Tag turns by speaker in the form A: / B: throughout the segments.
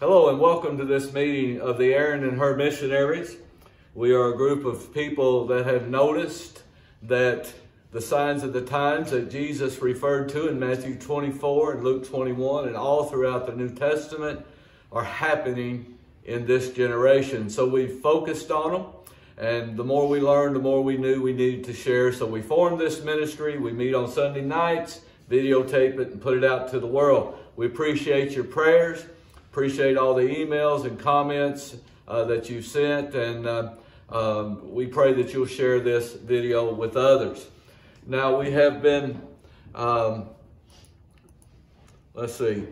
A: Hello and welcome to this meeting of the Aaron and Hur missionaries. We are a group of people that have noticed that the signs of the times that Jesus referred to in Matthew 24 and Luke 21 and all throughout the New Testament are happening in this generation. So we focused on them and the more we learned, the more we knew we needed to share. So we formed this ministry. We meet on Sunday nights, videotape it and put it out to the world. We appreciate your prayers. Appreciate all the emails and comments uh, that you sent, and uh, um, we pray that you'll share this video with others. Now, we have been, um, let's see,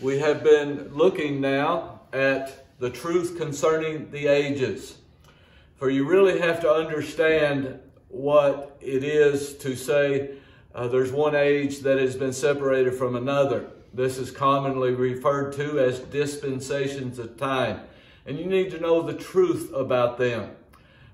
A: we have been looking now at the truth concerning the ages. For you really have to understand what it is to say uh, there's one age that has been separated from another. This is commonly referred to as dispensations of time. And you need to know the truth about them.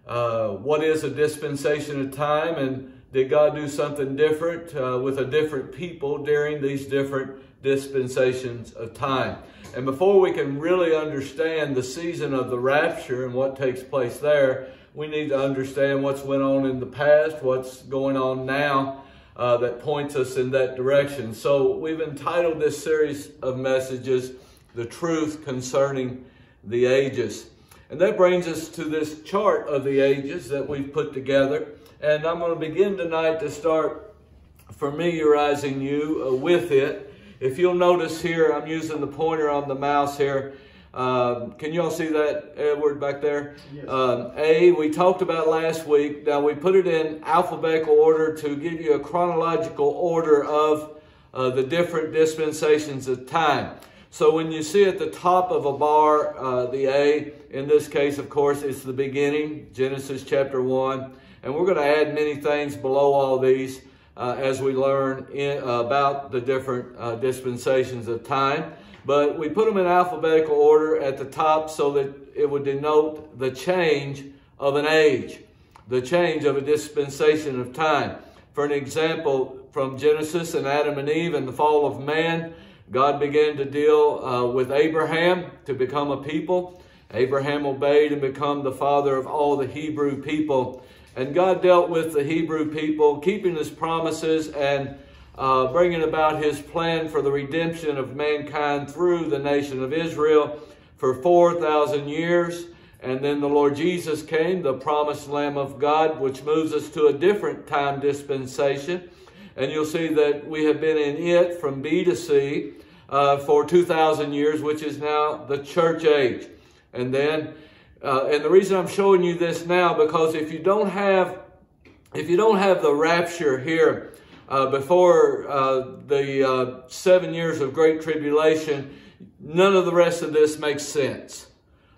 A: Uh, what is a dispensation of time and did God do something different uh, with a different people during these different dispensations of time? And before we can really understand the season of the rapture and what takes place there, we need to understand what's went on in the past, what's going on now, uh, that points us in that direction. So we've entitled this series of messages, The Truth Concerning the Ages. And that brings us to this chart of the ages that we've put together. And I'm going to begin tonight to start familiarizing you uh, with it. If you'll notice here, I'm using the pointer on the mouse here. Um, can you all see that, Edward, back there? Yes. Um, a, we talked about last week. Now, we put it in alphabetical order to give you a chronological order of uh, the different dispensations of time. So when you see at the top of a bar, uh, the A, in this case, of course, it's the beginning, Genesis chapter 1. And we're going to add many things below all these uh, as we learn in, about the different uh, dispensations of time but we put them in alphabetical order at the top so that it would denote the change of an age, the change of a dispensation of time. For an example, from Genesis and Adam and Eve and the fall of man, God began to deal uh, with Abraham to become a people. Abraham obeyed and become the father of all the Hebrew people. And God dealt with the Hebrew people, keeping his promises and uh, bringing about his plan for the redemption of mankind through the nation of Israel for 4,000 years. And then the Lord Jesus came, the promised Lamb of God, which moves us to a different time dispensation. And you'll see that we have been in it from B to C uh, for 2,000 years, which is now the church age. And then, uh, and the reason I'm showing you this now, because if you don't have, if you don't have the rapture here, uh, before uh, the uh, seven years of great tribulation, none of the rest of this makes sense.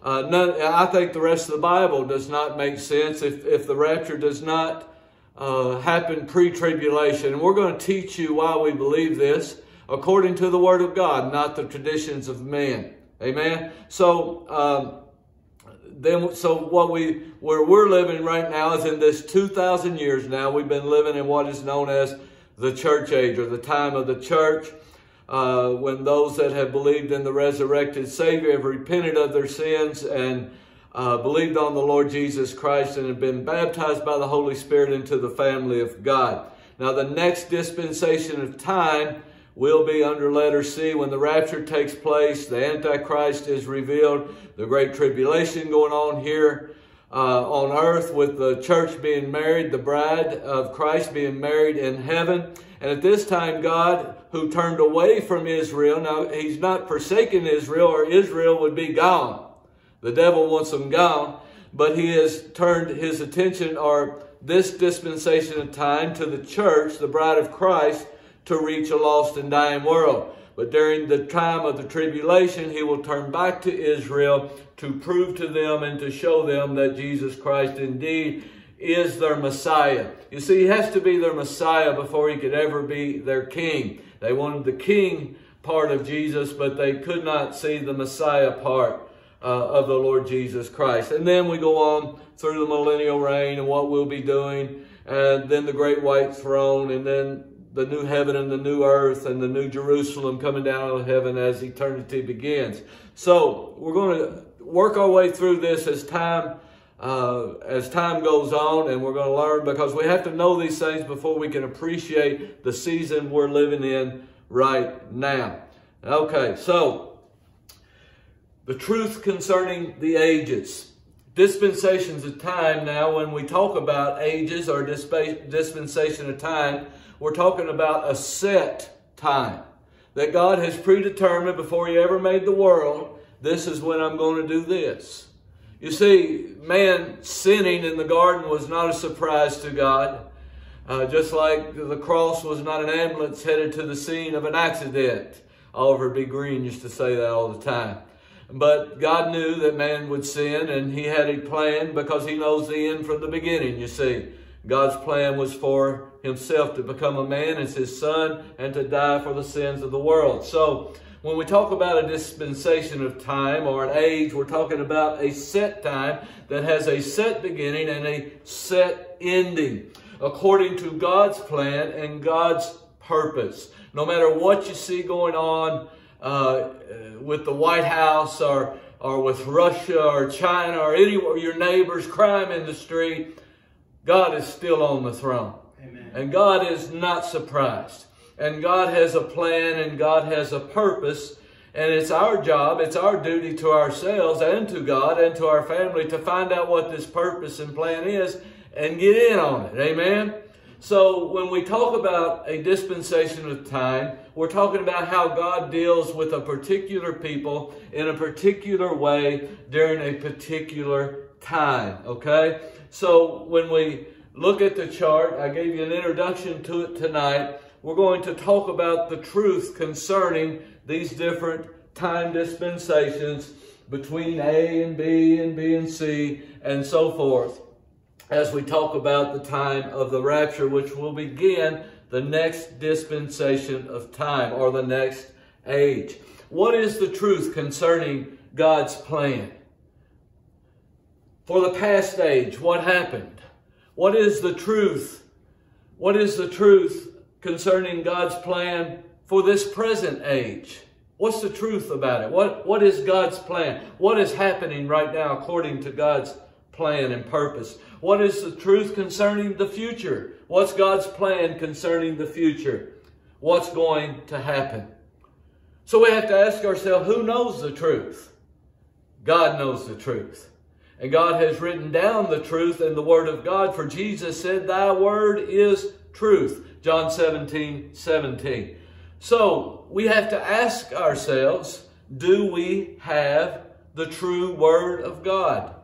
A: Uh, none, I think the rest of the Bible does not make sense if, if the rapture does not uh, happen pre-tribulation. And we're going to teach you why we believe this according to the Word of God, not the traditions of men. Amen. So, um, then so what we where we're living right now is in this 2000 years now we've been living in what is known as the church age or the time of the church uh, when those that have believed in the resurrected Savior have repented of their sins and uh, believed on the Lord Jesus Christ and have been baptized by the Holy Spirit into the family of God. Now, the next dispensation of time will be under letter C. When the rapture takes place, the Antichrist is revealed, the great tribulation going on here uh, on earth with the church being married, the bride of Christ being married in heaven. And at this time, God, who turned away from Israel, now he's not forsaken Israel or Israel would be gone. The devil wants them gone, but he has turned his attention or this dispensation of time to the church, the bride of Christ, to reach a lost and dying world. But during the time of the tribulation, he will turn back to Israel to prove to them and to show them that Jesus Christ indeed is their Messiah. You see, he has to be their Messiah before he could ever be their king. They wanted the king part of Jesus, but they could not see the Messiah part uh, of the Lord Jesus Christ. And then we go on through the millennial reign and what we'll be doing, and then the great white throne, and then the new heaven and the new earth and the new Jerusalem coming down out of heaven as eternity begins. So we're going to work our way through this as time uh, as time goes on, and we're going to learn because we have to know these things before we can appreciate the season we're living in right now. Okay, so the truth concerning the ages. Dispensations of time now, when we talk about ages or dispensation of time, we're talking about a set time that God has predetermined before He ever made the world. This is when I'm going to do this. You see, man sinning in the garden was not a surprise to God. Uh, just like the cross was not an ambulance headed to the scene of an accident. Oliver B. Greene used to say that all the time. But God knew that man would sin, and he had a plan because he knows the end from the beginning, you see. God's plan was for himself to become a man as his son and to die for the sins of the world. So, when we talk about a dispensation of time or an age, we're talking about a set time that has a set beginning and a set ending according to God's plan and God's purpose. No matter what you see going on uh, with the White House or, or with Russia or China or anywhere, your neighbors, crime in the street, God is still on the throne. Amen. And God is not surprised. And God has a plan and God has a purpose. And it's our job, it's our duty to ourselves and to God and to our family to find out what this purpose and plan is and get in on it. Amen? So when we talk about a dispensation of time, we're talking about how God deals with a particular people in a particular way during a particular time. Okay? So when we look at the chart, I gave you an introduction to it tonight we're going to talk about the truth concerning these different time dispensations between A and B and B and C and so forth as we talk about the time of the rapture, which will begin the next dispensation of time or the next age. What is the truth concerning God's plan? For the past age, what happened? What is the truth? What is the truth concerning God's plan for this present age. What's the truth about it? What, what is God's plan? What is happening right now according to God's plan and purpose? What is the truth concerning the future? What's God's plan concerning the future? What's going to happen? So we have to ask ourselves, who knows the truth? God knows the truth. And God has written down the truth in the Word of God, for Jesus said, Thy Word is truth. John 17, 17. So we have to ask ourselves, do we have the true Word of God?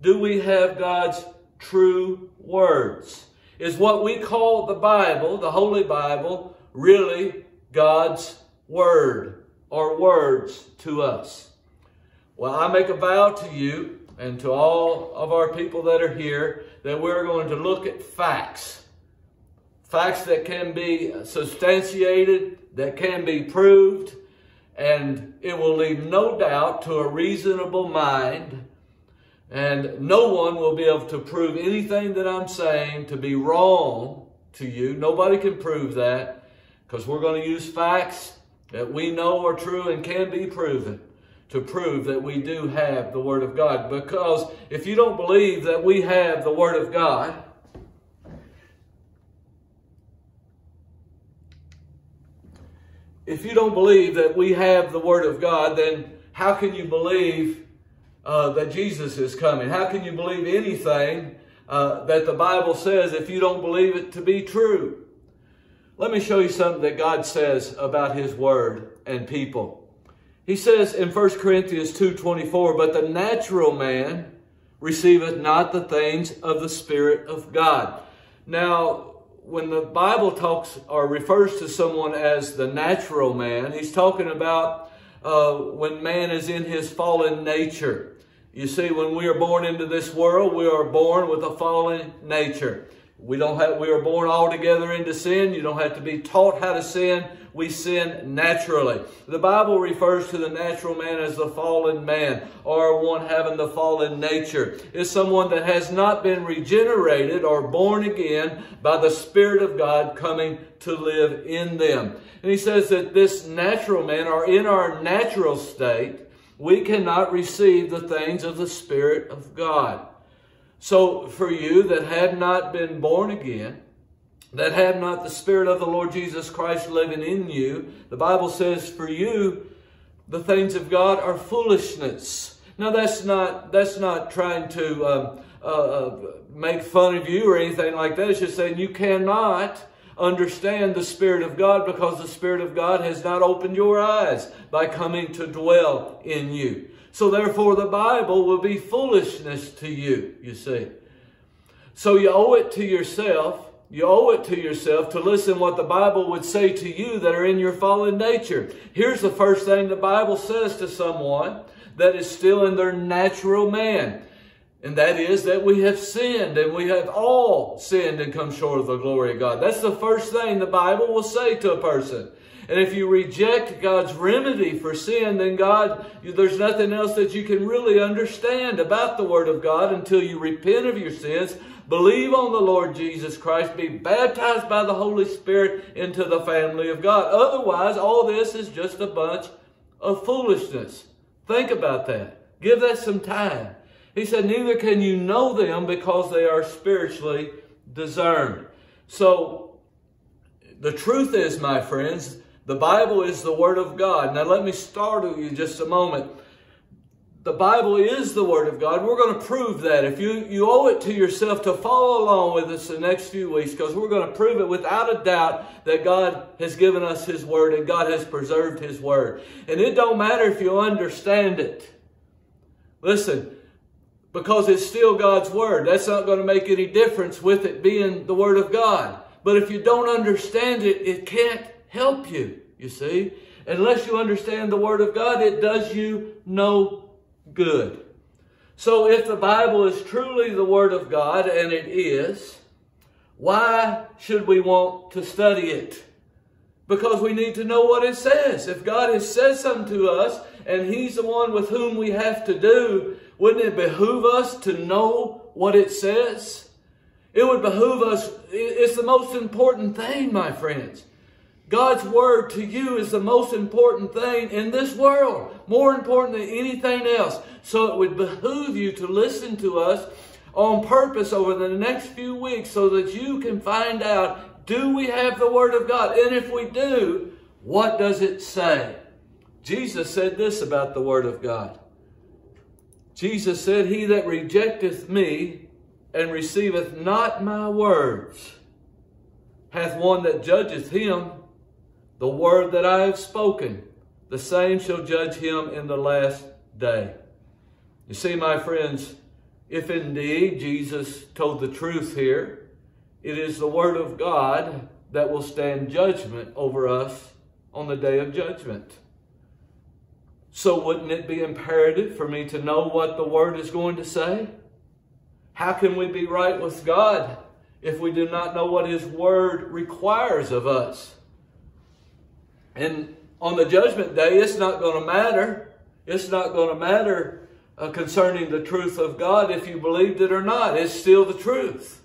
A: Do we have God's true words? Is what we call the Bible, the Holy Bible, really God's Word or words to us? Well, I make a vow to you and to all of our people that are here that we're going to look at facts facts that can be substantiated, that can be proved, and it will leave no doubt to a reasonable mind. And no one will be able to prove anything that I'm saying to be wrong to you. Nobody can prove that because we're going to use facts that we know are true and can be proven to prove that we do have the Word of God. Because if you don't believe that we have the Word of God, if you don't believe that we have the Word of God, then how can you believe uh, that Jesus is coming? How can you believe anything uh, that the Bible says if you don't believe it to be true? Let me show you something that God says about His Word and people. He says in 1 Corinthians 2.24, But the natural man receiveth not the things of the Spirit of God. Now, when the Bible talks or refers to someone as the natural man, he's talking about uh, when man is in his fallen nature. You see, when we are born into this world, we are born with a fallen nature. We don't have, we are born altogether into sin. You don't have to be taught how to sin. We sin naturally. The Bible refers to the natural man as the fallen man or one having the fallen nature. It's someone that has not been regenerated or born again by the Spirit of God coming to live in them. And he says that this natural man or in our natural state, we cannot receive the things of the Spirit of God. So for you that have not been born again, that have not the Spirit of the Lord Jesus Christ living in you, the Bible says for you, the things of God are foolishness. Now that's not that's not trying to um, uh, uh, make fun of you or anything like that. It's just saying you cannot understand the Spirit of God because the Spirit of God has not opened your eyes by coming to dwell in you. So therefore the Bible will be foolishness to you, you see. So you owe it to yourself, you owe it to yourself to listen what the Bible would say to you that are in your fallen nature. Here's the first thing the Bible says to someone that is still in their natural man. And that is that we have sinned and we have all sinned and come short of the glory of God. That's the first thing the Bible will say to a person. And if you reject God's remedy for sin, then God, there's nothing else that you can really understand about the Word of God until you repent of your sins, believe on the Lord Jesus Christ, be baptized by the Holy Spirit into the family of God. Otherwise, all this is just a bunch of foolishness. Think about that. Give that some time. He said, neither can you know them because they are spiritually discerned. So, the truth is, my friends, the Bible is the Word of God. Now, let me startle you just a moment. The Bible is the Word of God. We're going to prove that. If you, you owe it to yourself to follow along with us the next few weeks, because we're going to prove it without a doubt that God has given us His Word and God has preserved His Word. And it don't matter if you understand it. Listen, because it's still God's Word. That's not going to make any difference with it being the Word of God. But if you don't understand it, it can't help you, you see. Unless you understand the Word of God, it does you no good. So if the Bible is truly the Word of God, and it is, why should we want to study it? Because we need to know what it says. If God has said something to us, and He's the one with whom we have to do, wouldn't it behoove us to know what it says? It would behoove us. It's the most important thing, my friends. God's word to you is the most important thing in this world, more important than anything else. So it would behoove you to listen to us on purpose over the next few weeks so that you can find out, do we have the word of God? And if we do, what does it say? Jesus said this about the word of God. Jesus said, He that rejecteth me and receiveth not my words hath one that judgeth him the word that I have spoken, the same shall judge him in the last day. You see, my friends, if indeed Jesus told the truth here, it is the word of God that will stand judgment over us on the day of judgment. So wouldn't it be imperative for me to know what the word is going to say? How can we be right with God if we do not know what his word requires of us? And on the judgment day, it's not going to matter. It's not going to matter uh, concerning the truth of God if you believed it or not. It's still the truth.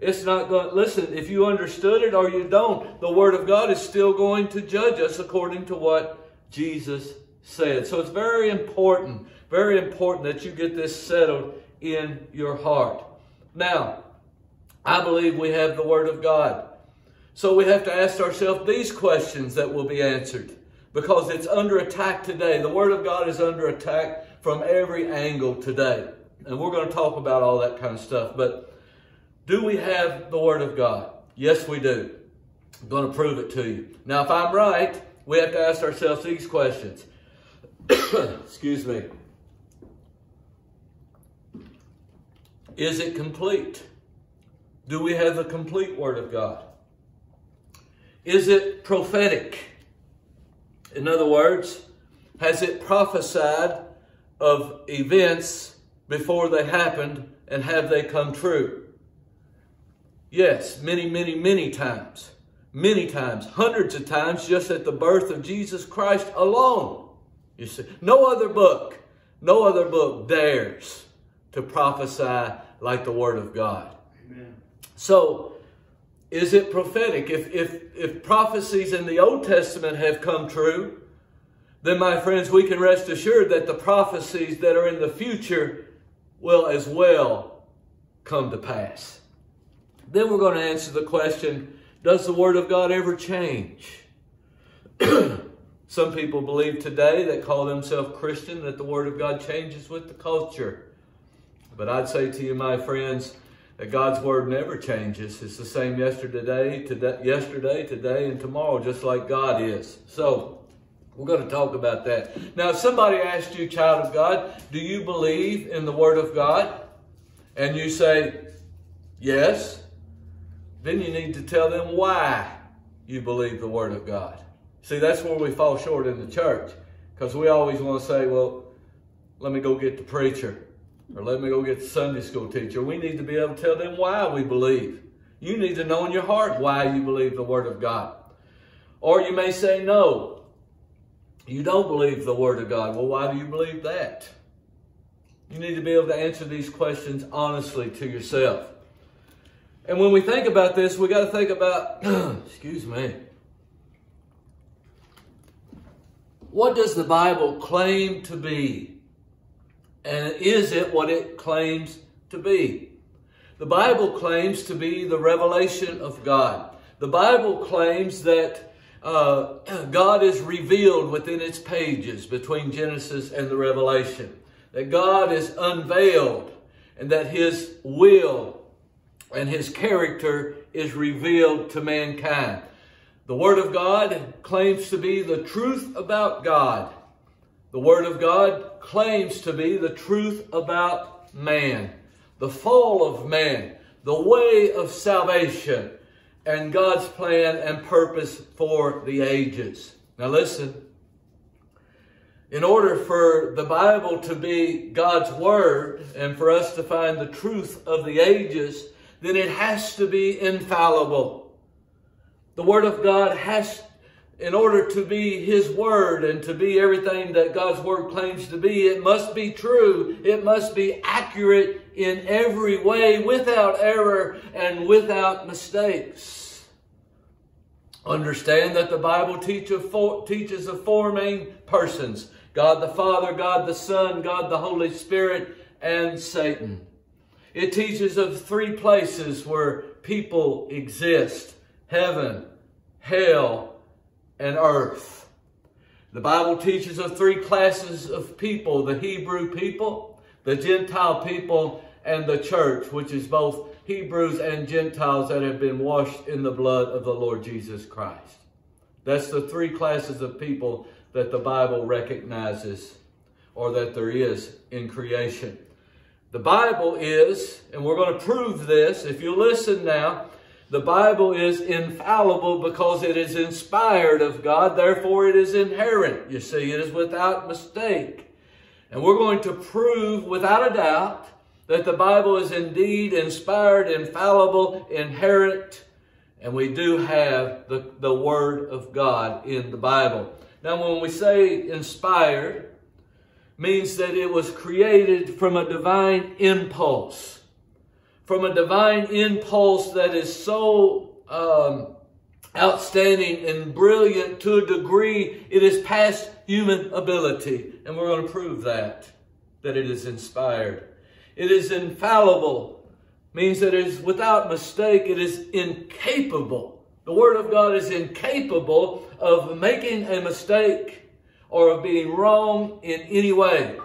A: It's not going, listen, if you understood it or you don't, the Word of God is still going to judge us according to what Jesus said. So it's very important, very important that you get this settled in your heart. Now, I believe we have the Word of God. So we have to ask ourselves these questions that will be answered because it's under attack today. The Word of God is under attack from every angle today. And we're going to talk about all that kind of stuff. But do we have the Word of God? Yes, we do. I'm going to prove it to you. Now, if I'm right, we have to ask ourselves these questions. Excuse me. Is it complete? Do we have the complete Word of God? Is it prophetic? In other words, has it prophesied of events before they happened and have they come true? Yes, many, many, many times. Many times, hundreds of times, just at the birth of Jesus Christ alone. You see, no other book, no other book dares to prophesy like the Word of God. Amen. So, is it prophetic? If, if, if prophecies in the Old Testament have come true, then, my friends, we can rest assured that the prophecies that are in the future will as well come to pass. Then we're going to answer the question Does the Word of God ever change? Some people believe today that call themselves Christian that the Word of God changes with the culture. But I'd say to you, my friends, God's Word never changes. It's the same yesterday, today, yesterday, today, and tomorrow, just like God is. So, we're going to talk about that. Now, if somebody asked you, child of God, do you believe in the Word of God? And you say, yes, then you need to tell them why you believe the Word of God. See, that's where we fall short in the church because we always want to say, well, let me go get the preacher or let me go get the Sunday school teacher. We need to be able to tell them why we believe. You need to know in your heart why you believe the Word of God. Or you may say, no, you don't believe the Word of God. Well, why do you believe that? You need to be able to answer these questions honestly to yourself. And when we think about this, we got to think about, excuse me, what does the Bible claim to be? And is it what it claims to be? The Bible claims to be the revelation of God. The Bible claims that uh, God is revealed within its pages between Genesis and the Revelation. That God is unveiled and that His will and his character is revealed to mankind. The Word of God claims to be the truth about God. The Word of God claims to be the truth about man, the fall of man, the way of salvation, and God's plan and purpose for the ages. Now listen, in order for the Bible to be God's Word and for us to find the truth of the ages, then it has to be infallible. The Word of God has, in order to be His Word and to be everything that God's Word claims to be, it must be true. It must be accurate in every way, without error and without mistakes. Understand that the Bible teaches of four main persons God the Father, God the Son, God the Holy Spirit, and Satan. It teaches of three places where people exist heaven, hell, and earth. The Bible teaches of three classes of people the Hebrew people, the Gentile people, and the church, which is both Hebrews and Gentiles that have been washed in the blood of the Lord Jesus Christ. That's the three classes of people that the Bible recognizes or that there is in creation. The Bible is, and we're going to prove this if you listen now, the Bible is infallible because it is inspired of God, therefore it is inherent. You see, it is without mistake. And we're going to prove without a doubt that the Bible is indeed inspired, infallible, inherent, and we do have the, the Word of God in the Bible. Now, when we say inspired, means that it was created from a divine impulse. From a divine impulse that is so um, outstanding and brilliant to a degree it is past human ability. And we're going to prove that, that it is inspired. It is infallible, means that it is without mistake, it is incapable. The Word of God is incapable of making a mistake or of being wrong in any way.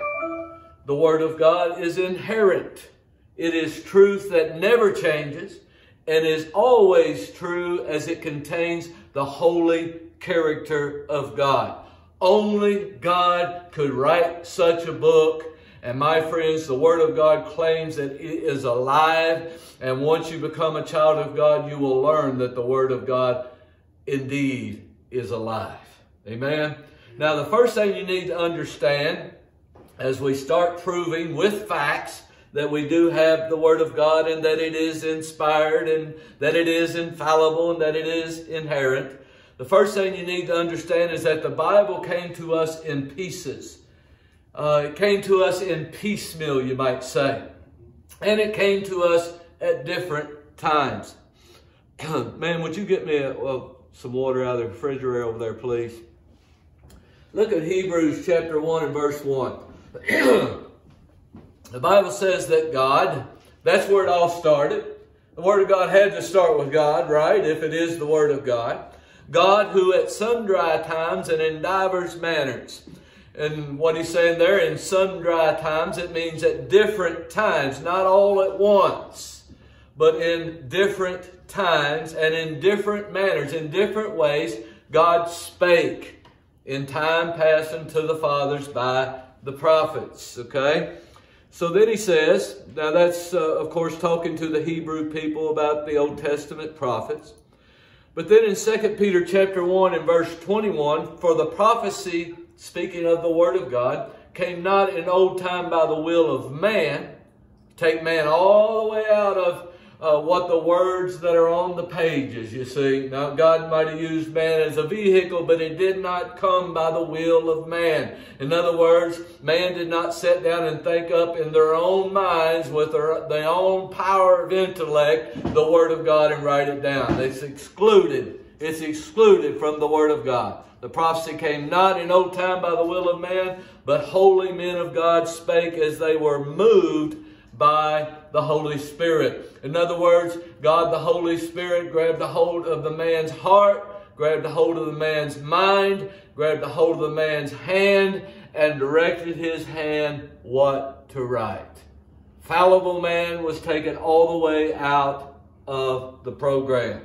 A: The Word of God is inerrant. It is truth that never changes and is always true as it contains the holy character of God. Only God could write such a book. And my friends, the Word of God claims that it is alive. And once you become a child of God, you will learn that the Word of God indeed is alive. Amen. Now, the first thing you need to understand as we start proving with facts that we do have the Word of God and that it is inspired and that it is infallible and that it is inherent. The first thing you need to understand is that the Bible came to us in pieces. Uh, it came to us in piecemeal, you might say. And it came to us at different times. Man, would you get me a, well, some water out of the refrigerator over there, please? Look at Hebrews chapter 1 and verse 1. the Bible says that God, that's where it all started. The Word of God had to start with God, right? If it is the Word of God. God who at sundry times and in divers manners. And what he's saying there, in sundry times, it means at different times, not all at once, but in different times and in different manners, in different ways, God spake in time past unto the fathers by the prophets. Okay? So then he says, now that's, uh, of course, talking to the Hebrew people about the Old Testament prophets. But then in 2 Peter chapter 1 and verse 21, for the prophecy, speaking of the Word of God, came not in old time by the will of man, take man all the way out of uh, what the words that are on the pages, you see. Now, God might have used man as a vehicle, but it did not come by the will of man. In other words, man did not sit down and think up in their own minds with their, their own power of intellect the Word of God and write it down. It's excluded. It's excluded from the Word of God. The prophecy came not in old time by the will of man, but holy men of God spake as they were moved by the Holy Spirit. In other words, God the Holy Spirit grabbed a hold of the man's heart, grabbed a hold of the man's mind, grabbed a hold of the man's hand, and directed his hand what to write. Fallible man was taken all the way out of the program.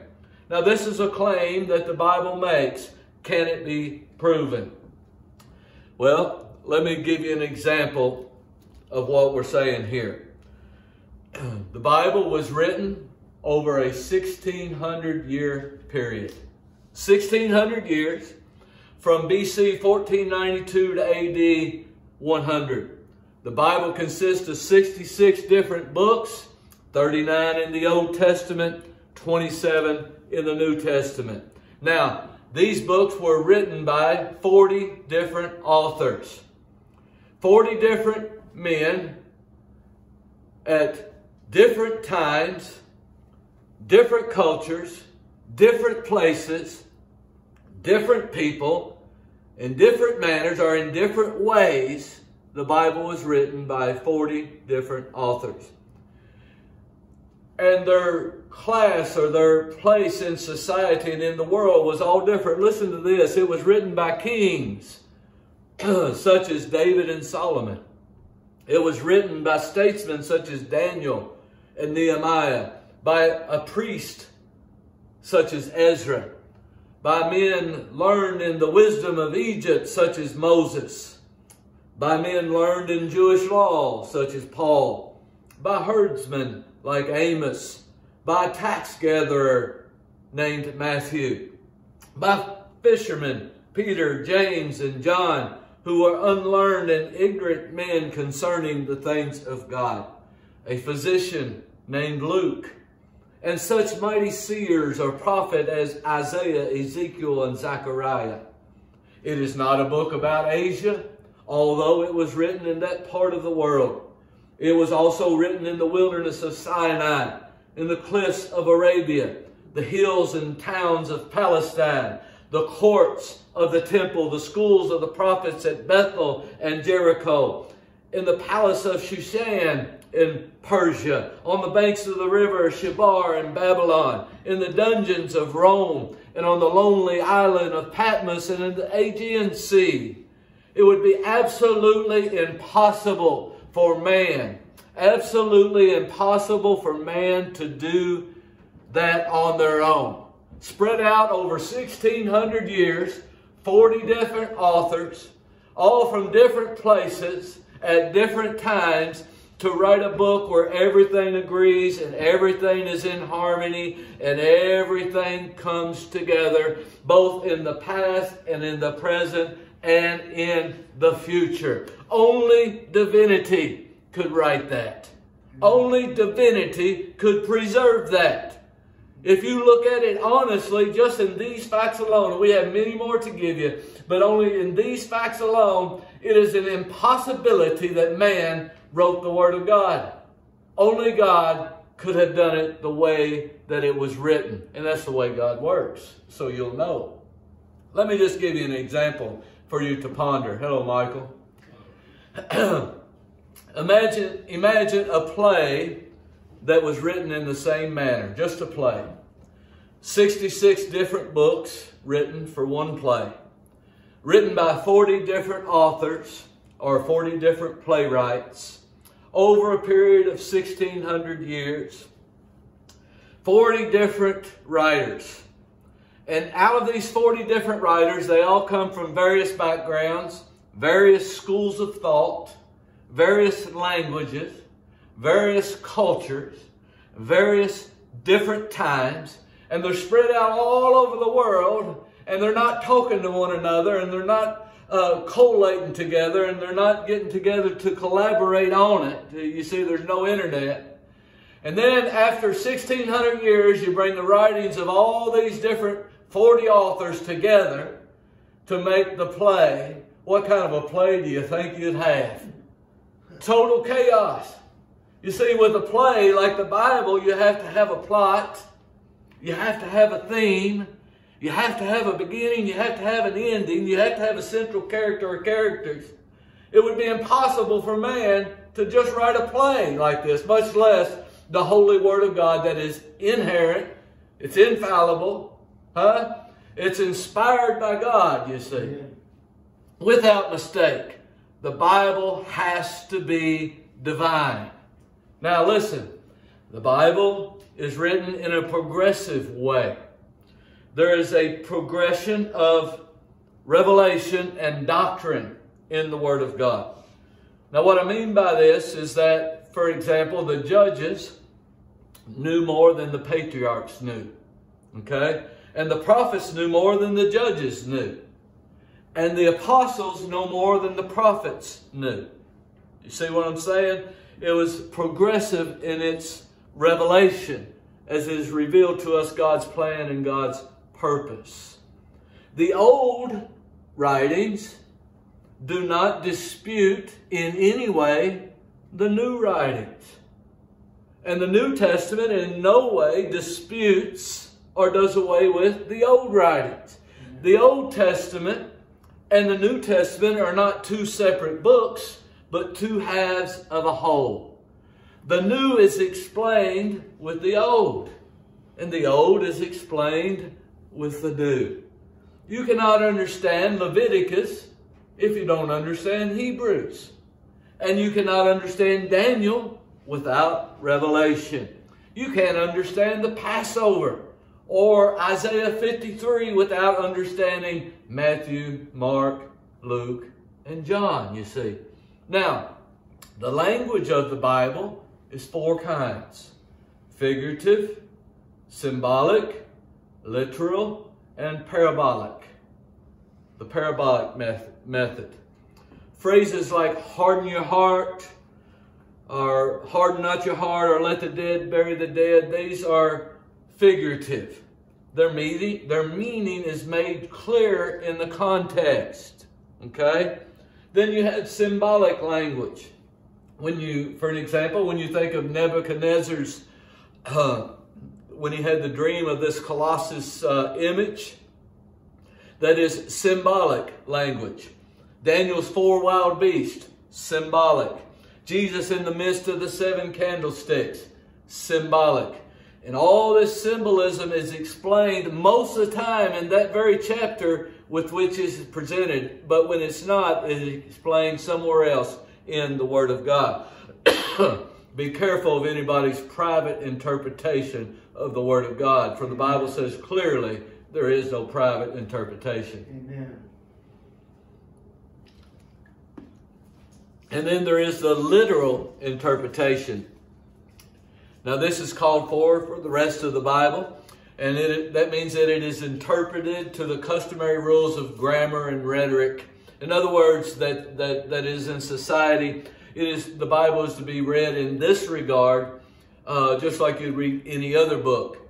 A: Now, this is a claim that the Bible makes. Can it be proven? Well, let me give you an example of what we're saying here. the Bible was written over a 1600 year period. 1600 years from BC 1492 to AD 100. The Bible consists of 66 different books, 39 in the Old Testament, 27 in the New Testament. Now, these books were written by 40 different authors. 40 different men at different times, different cultures, different places, different people, in different manners or in different ways, the Bible was written by 40 different authors. And their class or their place in society and in the world was all different. Listen to this. It was written by kings such as David and Solomon. It was written by statesmen such as Daniel and Nehemiah, by a priest such as Ezra, by men learned in the wisdom of Egypt such as Moses, by men learned in Jewish law such as Paul, by herdsmen like Amos, by a tax gatherer named Matthew, by fishermen Peter, James, and John, who were unlearned and ignorant men concerning the things of God, a physician named Luke, and such mighty seers or prophets as Isaiah, Ezekiel, and Zechariah. It is not a book about Asia, although it was written in that part of the world. It was also written in the wilderness of Sinai, in the cliffs of Arabia, the hills and towns of Palestine, the courts of the temple, the schools of the prophets at Bethel and Jericho, in the palace of Shushan in Persia, on the banks of the river Chebar in Babylon, in the dungeons of Rome, and on the lonely island of Patmos and in the Aegean Sea. It would be absolutely impossible for man, absolutely impossible for man to do that on their own. Spread out over 1,600 years, 40 different authors, all from different places at different times, to write a book where everything agrees and everything is in harmony and everything comes together, both in the past and in the present and in the future. Only divinity could write that. Only divinity could preserve that. If you look at it honestly, just in these facts alone, we have many more to give you, but only in these facts alone, it is an impossibility that man wrote the Word of God. Only God could have done it the way that it was written. And that's the way God works. So you'll know. Let me just give you an example for you to ponder. Hello, Michael. imagine, imagine a play that was written in the same manner, just a play. 66 different books written for one play. Written by 40 different authors or 40 different playwrights over a period of 1600 years. 40 different writers. And out of these 40 different writers, they all come from various backgrounds, various schools of thought, various languages, various cultures, various different times, and they're spread out all over the world, and they're not talking to one another, and they're not uh, collating together, and they're not getting together to collaborate on it. You see, there's no internet. And then after 1600 years, you bring the writings of all these different 40 authors together to make the play. What kind of a play do you think you'd have? Total chaos. You see, with a play like the Bible, you have to have a plot, you have to have a theme, you have to have a beginning, you have to have an ending, you have to have a central character or characters. It would be impossible for man to just write a play like this, much less the holy word of God that is inherent, it's infallible, huh? It's inspired by God, you see. Without mistake. The Bible has to be divine. Now listen, the Bible is written in a progressive way. There is a progression of revelation and doctrine in the Word of God. Now what I mean by this is that, for example, the judges knew more than the patriarchs knew. Okay? And the prophets knew more than the judges knew. And the apostles know more than the prophets knew. You see what I'm saying? It was progressive in its revelation as it is revealed to us God's plan and God's purpose. The old writings do not dispute in any way the new writings. And the New Testament in no way disputes or does away with the old writings. The Old Testament and the New Testament are not two separate books, but two halves of a whole. The new is explained with the old, and the old is explained with the new. You cannot understand Leviticus if you don't understand Hebrews. And you cannot understand Daniel without revelation. You can't understand the Passover or Isaiah 53 without understanding Matthew, Mark, Luke, and John, you see. Now, the language of the Bible is four kinds. Figurative, symbolic, literal, and parabolic. The parabolic method. method. Phrases like harden your heart, or harden not your heart, or let the dead bury the dead, these are figurative. Their meaning, their meaning is made clear in the context. Okay? Then you have symbolic language. When you, for an example, when you think of Nebuchadnezzar's, uh, when he had the dream of this Colossus uh, image, that is symbolic language. Daniel's four wild beasts, symbolic. Jesus in the midst of the seven candlesticks, symbolic. And all this symbolism is explained most of the time in that very chapter with which it's presented. But when it's not, it is explained somewhere else in the Word of God. Be careful of anybody's private interpretation of the Word of God, for the Bible says clearly there is no private interpretation. Amen. And then there is the literal interpretation. Now, this is called for for the rest of the Bible, and it, that means that it is interpreted to the customary rules of grammar and rhetoric. In other words, that, that, that is in society, It is the Bible is to be read in this regard, uh, just like you'd read any other book.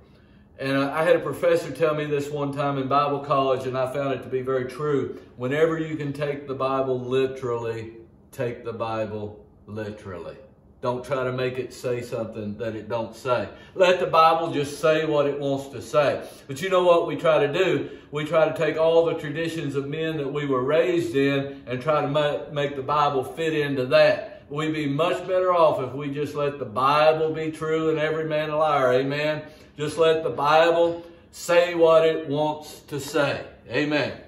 A: And I, I had a professor tell me this one time in Bible college, and I found it to be very true. Whenever you can take the Bible literally, take the Bible literally. Don't try to make it say something that it don't say. Let the Bible just say what it wants to say. But you know what we try to do? We try to take all the traditions of men that we were raised in and try to make the Bible fit into that. We'd be much better off if we just let the Bible be true and every man a liar. Amen. Just let the Bible say what it wants to say. Amen.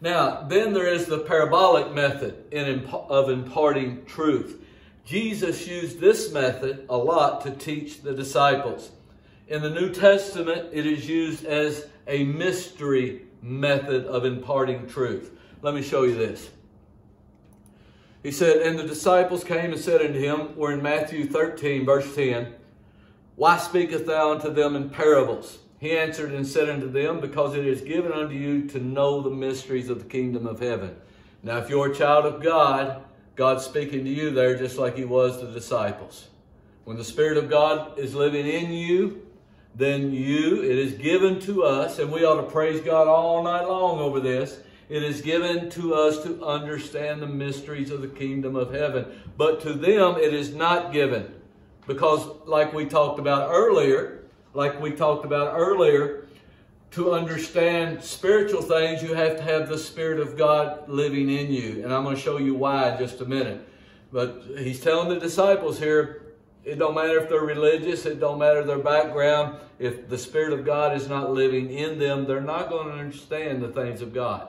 A: Now, then there is the parabolic method in, of imparting truth. Jesus used this method a lot to teach the disciples. In the New Testament, it is used as a mystery method of imparting truth. Let me show you this. He said, And the disciples came and said unto him, we're in Matthew 13, verse 10, Why speakest thou unto them in parables? He answered and said unto them, Because it is given unto you to know the mysteries of the kingdom of heaven. Now, if you're a child of God, God's speaking to you there just like he was to the disciples. When the Spirit of God is living in you, then you, it is given to us, and we ought to praise God all night long over this. It is given to us to understand the mysteries of the kingdom of heaven. But to them it is not given. Because like we talked about earlier, like we talked about earlier, to understand spiritual things, you have to have the Spirit of God living in you. And I'm going to show you why in just a minute. But he's telling the disciples here, it don't matter if they're religious, it don't matter their background. If the Spirit of God is not living in them, they're not going to understand the things of God.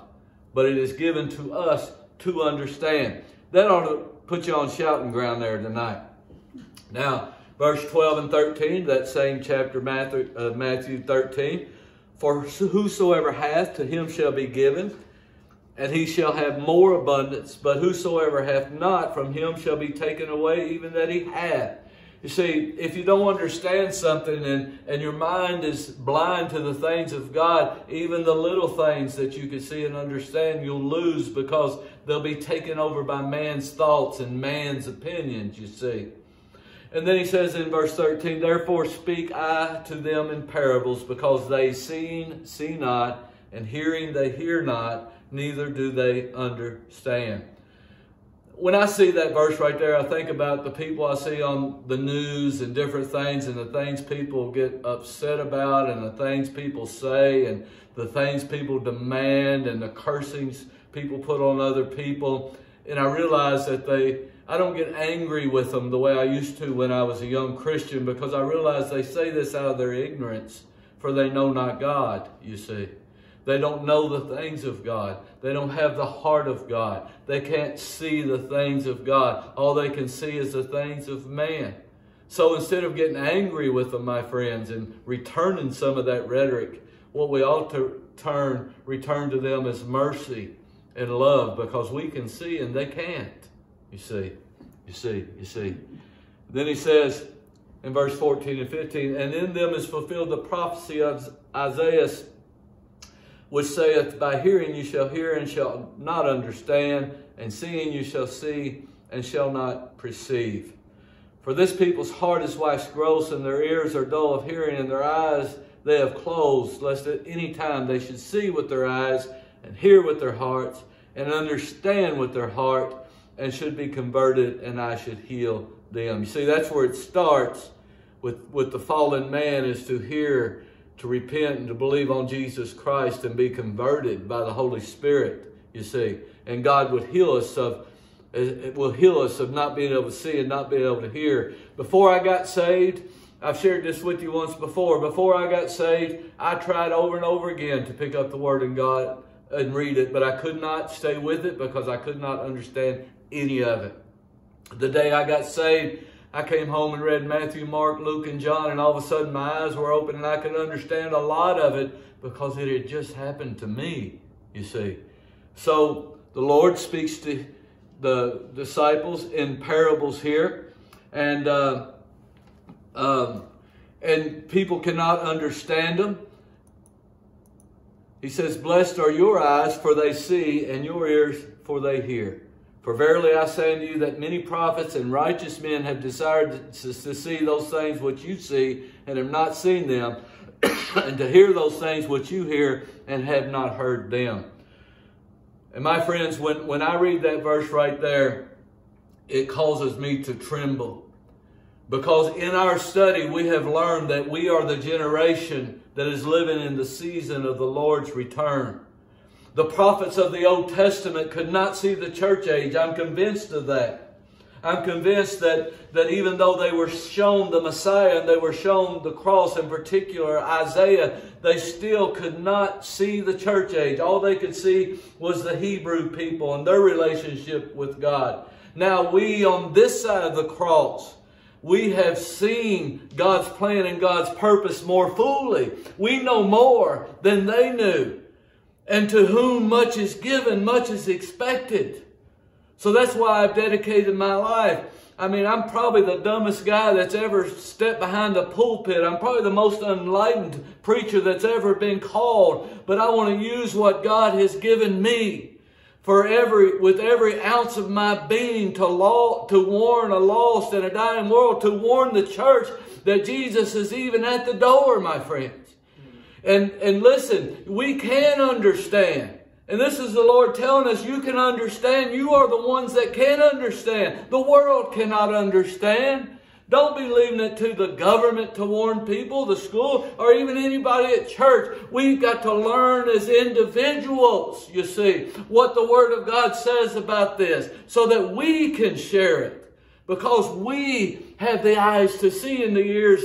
A: But it is given to us to understand. That ought to put you on shouting ground there tonight. Now, verse 12 and 13, that same chapter, Matthew, uh, Matthew 13. For whosoever hath, to him shall be given, and he shall have more abundance. But whosoever hath not, from him shall be taken away, even that he hath. You see, if you don't understand something and, and your mind is blind to the things of God, even the little things that you can see and understand, you'll lose because they'll be taken over by man's thoughts and man's opinions, you see. And then he says in verse 13, Therefore speak I to them in parables, because they seeing see not, and hearing they hear not, neither do they understand. When I see that verse right there, I think about the people I see on the news and different things, and the things people get upset about, and the things people say, and the things people demand, and the cursings people put on other people. And I realize that they I don't get angry with them the way I used to when I was a young Christian because I realize they say this out of their ignorance, for they know not God, you see. They don't know the things of God. They don't have the heart of God. They can't see the things of God. All they can see is the things of man. So instead of getting angry with them, my friends, and returning some of that rhetoric, what we ought to turn, return to them is mercy and love because we can see and they can't. You see, you see, you see. Then he says in verse 14 and 15, And in them is fulfilled the prophecy of Isaiah, which saith, By hearing you shall hear and shall not understand, and seeing you shall see and shall not perceive. For this people's heart is waxed gross, and their ears are dull of hearing, and their eyes they have closed, lest at any time they should see with their eyes, and hear with their hearts, and understand with their heart, and should be converted, and I should heal them. You see, that's where it starts with, with the fallen man is to hear, to repent, and to believe on Jesus Christ and be converted by the Holy Spirit, you see. And God would heal us of it will heal us of not being able to see and not being able to hear. Before I got saved, I've shared this with you once before. Before I got saved, I tried over and over again to pick up the Word of God and read it, but I could not stay with it because I could not understand any of it. The day I got saved, I came home and read Matthew, Mark, Luke, and John, and all of a sudden my eyes were open and I could understand a lot of it because it had just happened to me, you see. So the Lord speaks to the disciples in parables here, and uh, um, and people cannot understand them. He says, Blessed are your eyes, for they see, and your ears, for they hear. For verily I say unto you that many prophets and righteous men have desired to, to see those things which you see and have not seen them, and to hear those things which you hear and have not heard them. And my friends, when, when I read that verse right there, it causes me to tremble. Because in our study, we have learned that we are the generation that is living in the season of the Lord's return. The prophets of the Old Testament could not see the church age. I'm convinced of that. I'm convinced that, that even though they were shown the Messiah and they were shown the cross, in particular Isaiah, they still could not see the church age. All they could see was the Hebrew people and their relationship with God. Now we on this side of the cross, we have seen God's plan and God's purpose more fully. We know more than they knew. And to whom much is given, much is expected. So that's why I've dedicated my life. I mean, I'm probably the dumbest guy that's ever stepped behind the pulpit. I'm probably the most enlightened preacher that's ever been called. But I want to use what God has given me for every, with every ounce of my being to law, to warn a lost and a dying world, to warn the church that Jesus is even at the door, my friends. And, and listen, we can understand. And this is the Lord telling us you can understand. You are the ones that can understand. The world cannot understand. Don't be leaving it to the government to warn people, the school, or even anybody at church. We've got to learn as individuals, you see, what the Word of God says about this so that we can share it. Because we have the eyes to see and the ears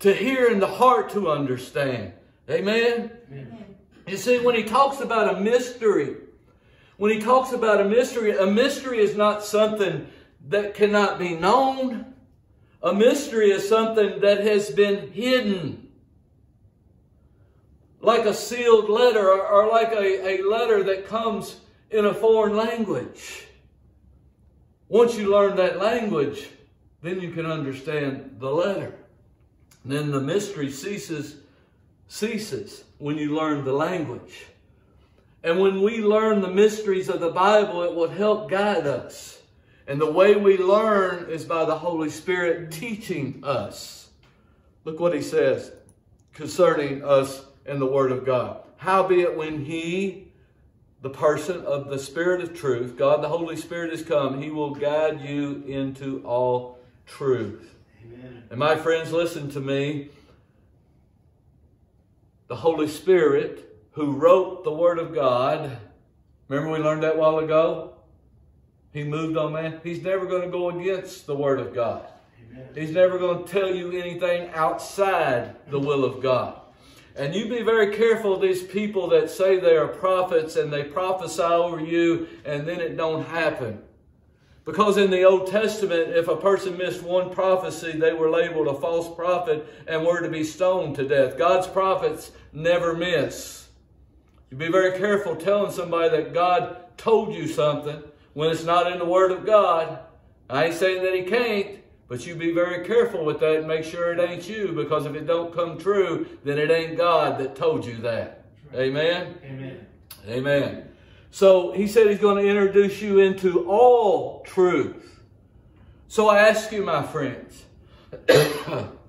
A: to hear and the heart to understand. Amen? Amen. You see, when he talks about a mystery, when he talks about a mystery, a mystery is not something that cannot be known. A mystery is something that has been hidden. Like a sealed letter or, or like a, a letter that comes in a foreign language. Once you learn that language, then you can understand the letter. And then the mystery ceases ceases when you learn the language. And when we learn the mysteries of the Bible, it will help guide us. And the way we learn is by the Holy Spirit teaching us. Look what he says concerning us and the Word of God. Howbeit, when he, the person of the Spirit of truth, God the Holy Spirit is come, he will guide you into all truth. Amen. And my friends, listen to me the Holy Spirit who wrote the Word of God. Remember we learned that while ago? He moved on man. He's never going to go against the Word of God. Amen. He's never going to tell you anything outside the will of God. And you be very careful of these people that say they are prophets and they prophesy over you and then it don't happen. Because in the Old Testament, if a person missed one prophecy, they were labeled a false prophet and were to be stoned to death. God's prophets never miss. You be very careful telling somebody that God told you something when it's not in the Word of God. I ain't saying that He can't, but you be very careful with that and make sure it ain't you because if it don't come true, then it ain't God that told you that. Amen? Amen. Amen. So he said he's going to introduce you into all truth. So I ask you, my friends,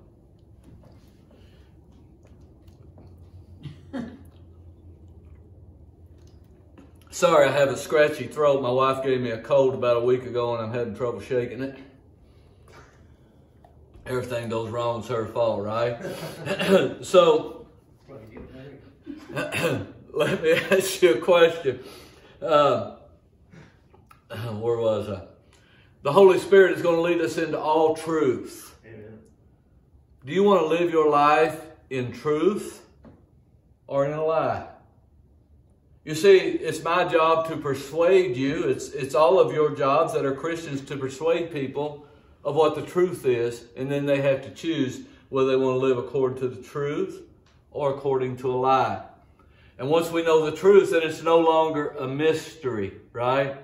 A: Sorry, I have a scratchy throat. My wife gave me a cold about a week ago and I'm having trouble shaking it. Everything goes wrong, it's her fault, right? so, let me ask you a question. Uh, where was I? The Holy Spirit is going to lead us into all truth. Amen. Do you want to live your life in truth or in a lie? You see, it's my job to persuade you. It's, it's all of your jobs that are Christians to persuade people of what the truth is, and then they have to choose whether they want to live according to the truth or according to a lie. And once we know the truth, then it's no longer a mystery, right?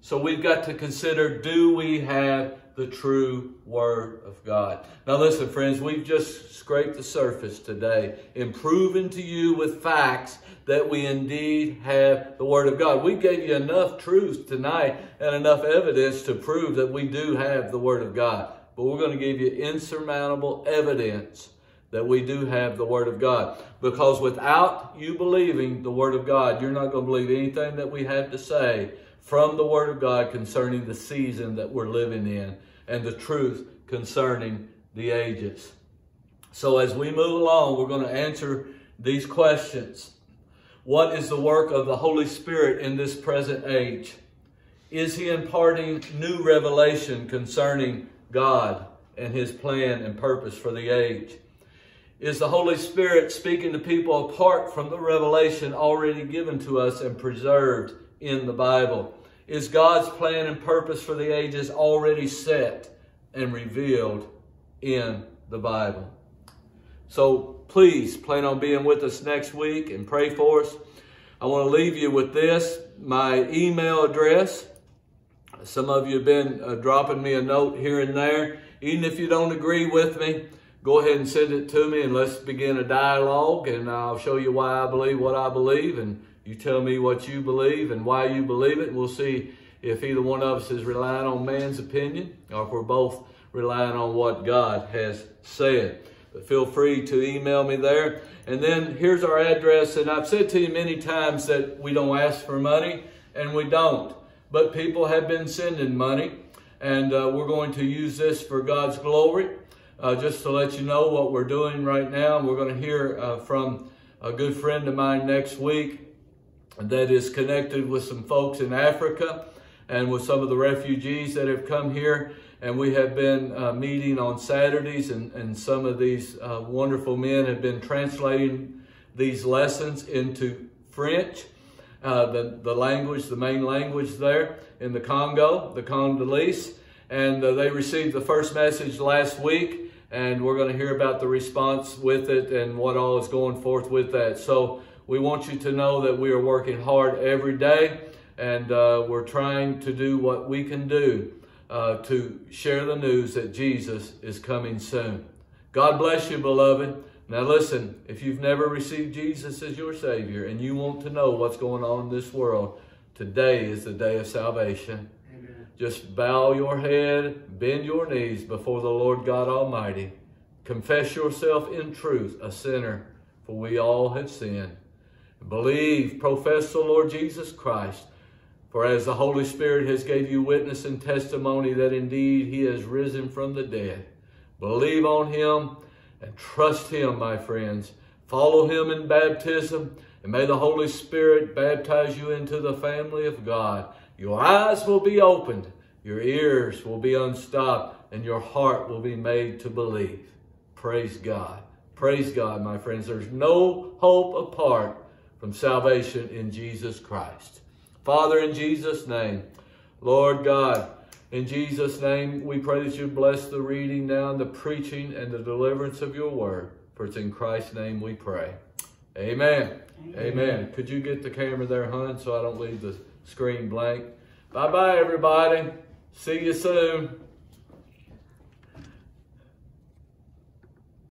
A: So we've got to consider do we have the true Word of God. Now, listen, friends, we've just scraped the surface today in proving to you with facts that we indeed have the Word of God. We gave you enough truth tonight and enough evidence to prove that we do have the Word of God. But we're going to give you insurmountable evidence that we do have the Word of God. Because without you believing the Word of God, you're not going to believe anything that we have to say from the Word of God concerning the season that we're living in and the truth concerning the ages. So, as we move along, we're going to answer these questions. What is the work of the Holy Spirit in this present age? Is He imparting new revelation concerning God and His plan and purpose for the age? Is the Holy Spirit speaking to people apart from the revelation already given to us and preserved in the Bible? Is God's plan and purpose for the ages already set and revealed in the Bible? So please plan on being with us next week and pray for us. I want to leave you with this my email address. Some of you have been uh, dropping me a note here and there. Even if you don't agree with me, go ahead and send it to me and let's begin a dialogue and I'll show you why I believe what I believe and you tell me what you believe and why you believe it. We'll see if either one of us is relying on man's opinion or if we're both relying on what God has said. But feel free to email me there. And then here's our address. And I've said to you many times that we don't ask for money, and we don't. But people have been sending money, and uh, we're going to use this for God's glory. Uh, just to let you know what we're doing right now, we're going to hear uh, from a good friend of mine next week that is connected with some folks in Africa and with some of the refugees that have come here. And we have been uh, meeting on Saturdays, and, and some of these uh, wonderful men have been translating these lessons into French, uh, the, the language, the main language there in the Congo, the Congolese. And uh, they received the first message last week, and we're going to hear about the response with it and what all is going forth with that. So we want you to know that we are working hard every day and uh, we're trying to do what we can do uh, to share the news that Jesus is coming soon. God bless you, beloved. Now, listen, if you've never received Jesus as your Savior and you want to know what's going on in this world, today is the day of salvation. Just bow your head, bend your knees before the Lord God Almighty. Confess yourself in truth a sinner, for we all have sinned. Believe, profess the Lord Jesus Christ. For as the Holy Spirit has gave you witness and testimony that indeed he has risen from the dead, believe on him and trust him, my friends. Follow him in baptism, and may the Holy Spirit baptize you into the family of God. Your eyes will be opened, your ears will be unstopped, and your heart will be made to believe. Praise God. Praise God, my friends. There's no hope apart from salvation in Jesus Christ. Father, in Jesus' name, Lord God, in Jesus' name, we pray that you bless the reading now and the preaching and the deliverance of your word. For it's in Christ's name we pray. Amen. Amen. Amen. Could you get the camera there, hon, so I don't leave the screen blank? Bye-bye, everybody. See you soon.